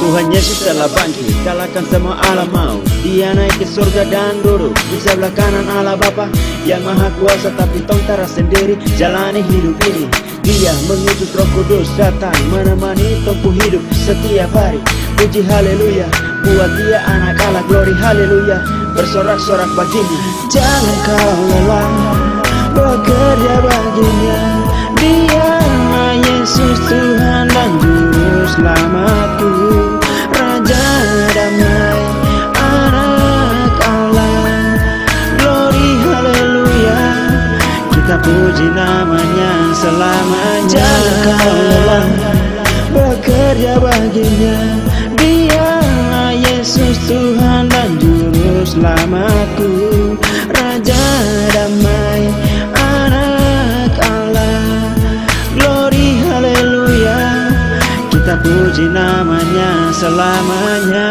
Tuhan Yesus telah bangkit. Kalahkan semua alam mau. Dia naik ke surga dan duduk Di sebelah kanan Allah Bapa Yang maha kuasa tapi tong sendiri Jalani hidup ini. Dia mengutus roh kudus datang Menemani tongku hidup setiap hari. Puji haleluya Buat dia anak Allah glory haleluya. Bersorak-sorak baginya Jangan kau lelah Selamatku Raja damai Anak Allah. Glory haleluya. Kita puji namanya selamanya Jangan kau lelah Bekerja baginya. Dia Yesus Tuhan dan Juru Selamatku Kita puji namanya selamanya